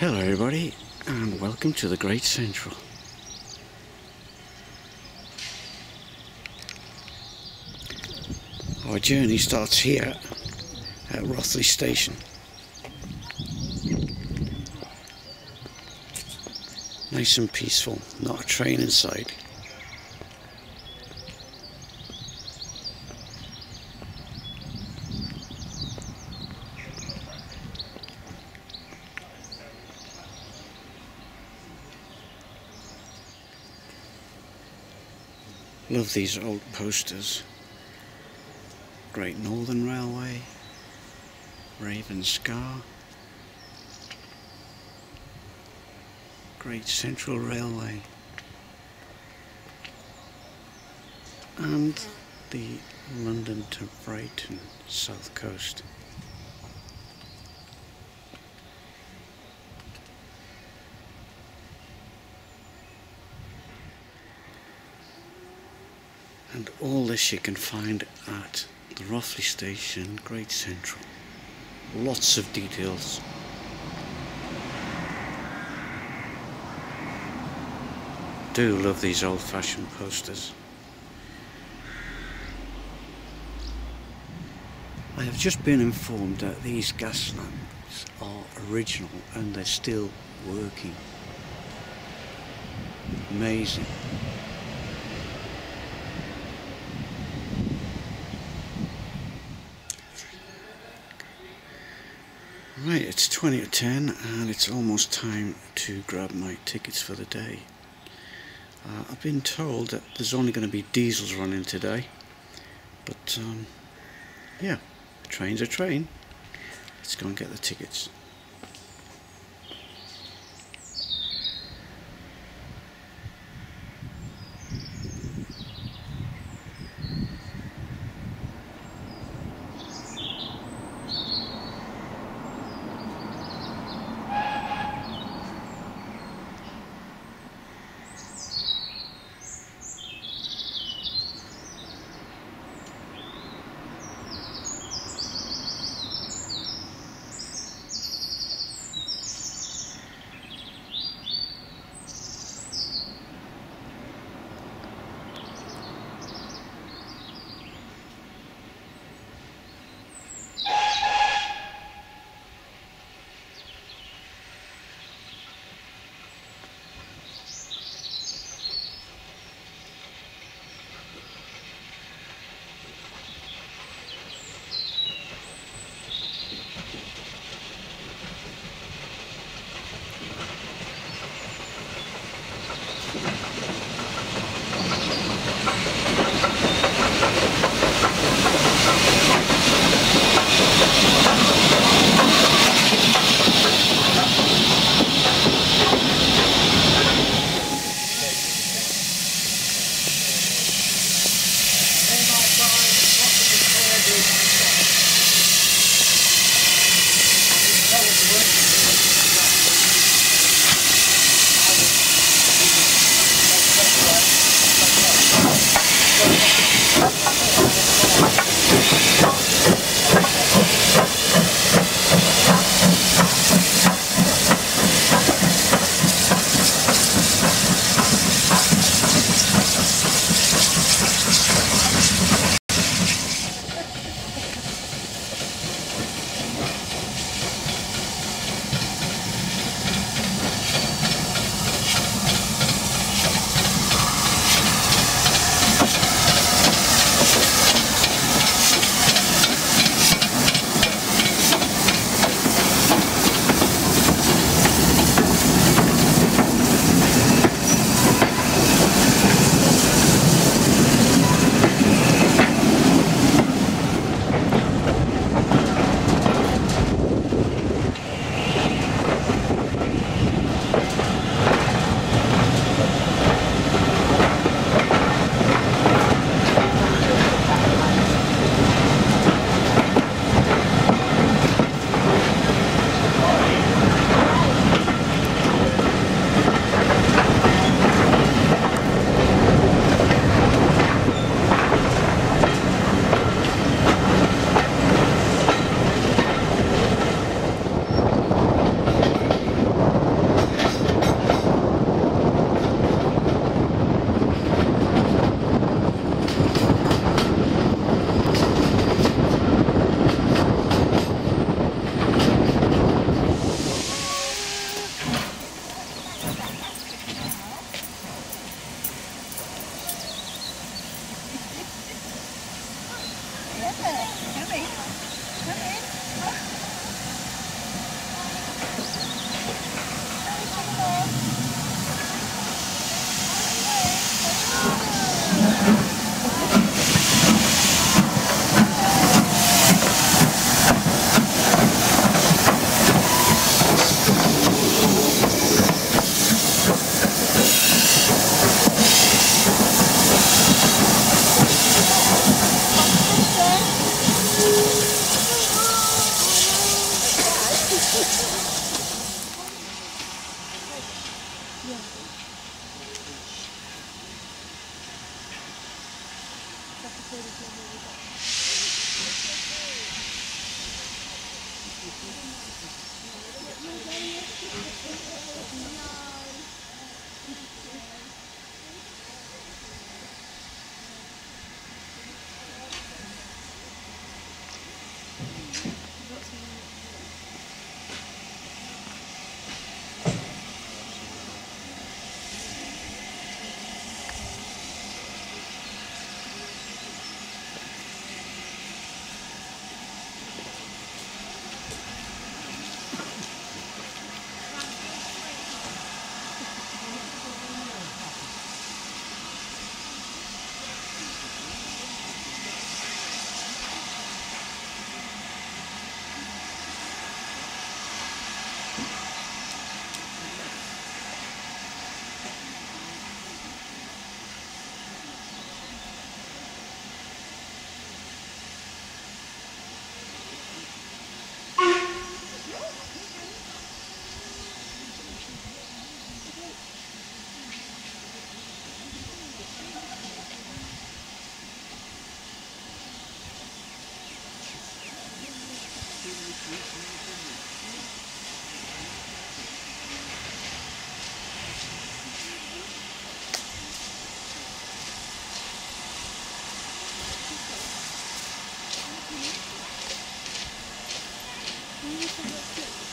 Hello, everybody, and welcome to the Great Central. Our journey starts here at Rothley Station. Nice and peaceful, not a train in sight. Love these old posters. Great Northern Railway, Ravenscar, Great Central Railway, and the London to Brighton South Coast. And all this you can find at the Rothley Station, Great Central. Lots of details. Do love these old fashioned posters. I have just been informed that these gas lamps are original and they're still working. Amazing. Right, it's 20 to 10 and it's almost time to grab my tickets for the day. Uh, I've been told that there's only going to be diesels running today, but um, yeah, train's a train. Let's go and get the tickets. どうして?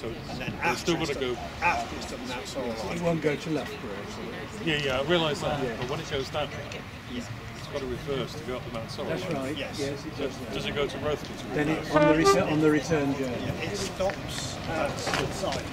So it's, And then after still got it's to go. after it's done the Mountsorrel it won't go to Loughborough. Yeah, yeah, I realise that. But when it goes that way, it's got to reverse to go up the Mountsorrel. That's line. right. Yes. Yes, it So does. does it go to Rothley? To Then reverse? it, on the return on the return journey. Yeah, it stops at the side.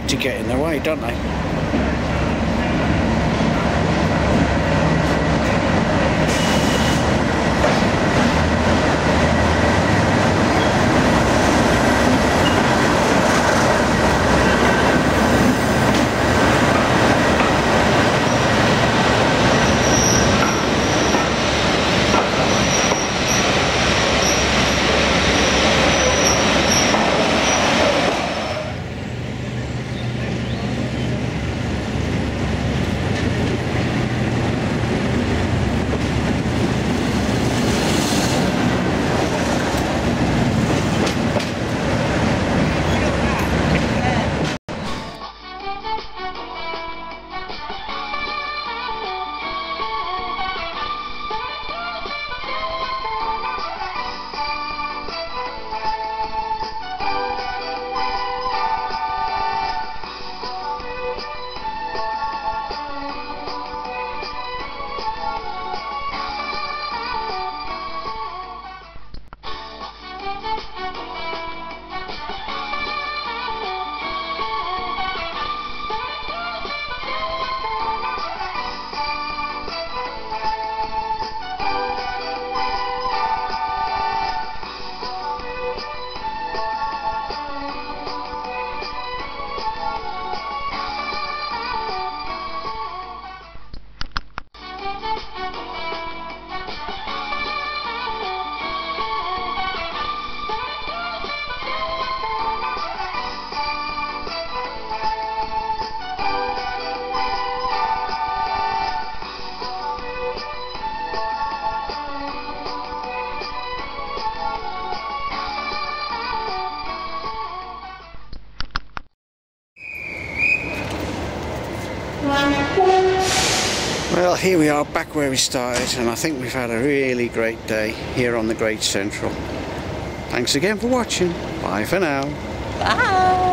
Like to get in the way, don't they? Here we are back where we started, and I think we've had a really great day here on the Great Central. Thanks again for watching. Bye for now. Bye.